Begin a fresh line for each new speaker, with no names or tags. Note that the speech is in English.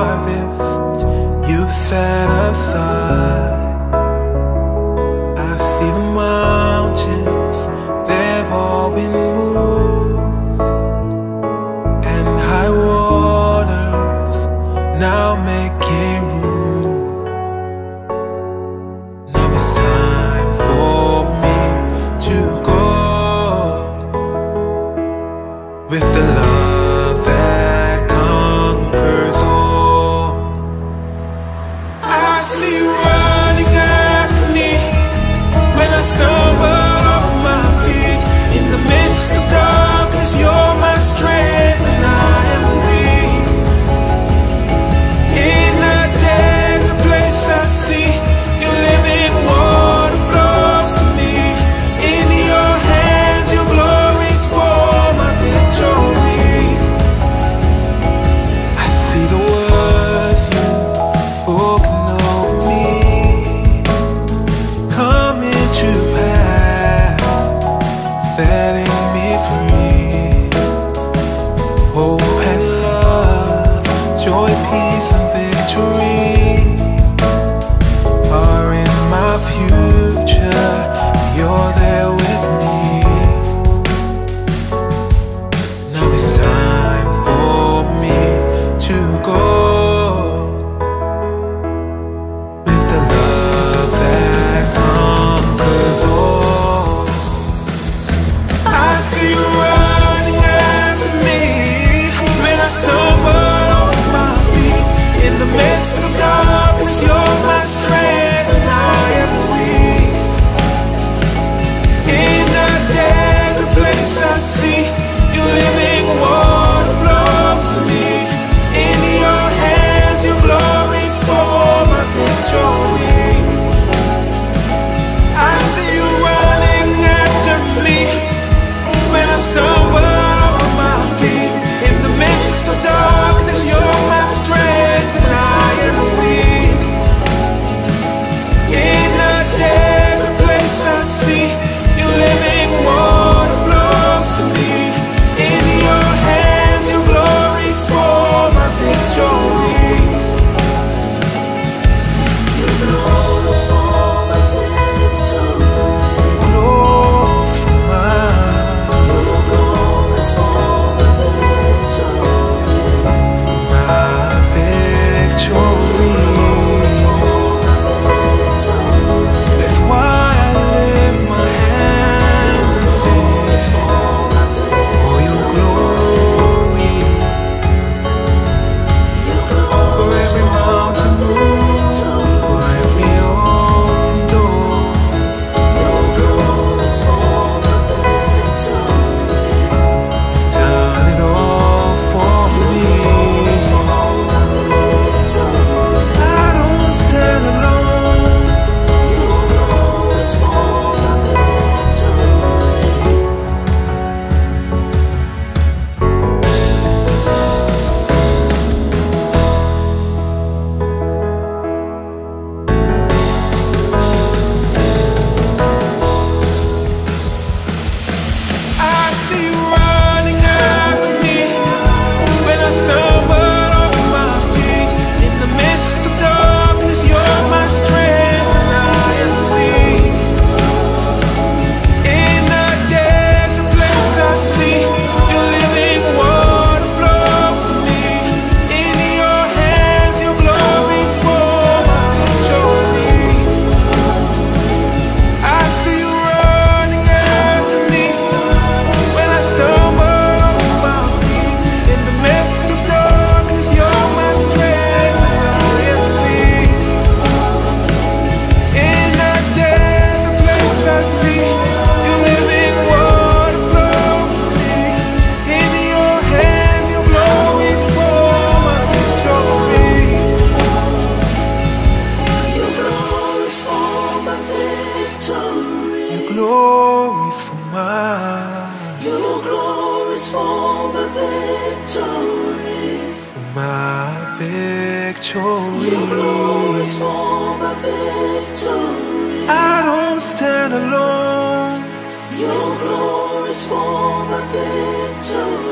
harvest you've set aside. midst of darkness, you're my strength, I am weak. In the desert place I see, you living water flows to me. In your hands, your glory's for my victory. I see you running after me when I'm over my feet. In the midst of darkness. Glory for. Your for my victory. For my victory.
Your for my victory.
I don't stand alone.
Your is for my victory.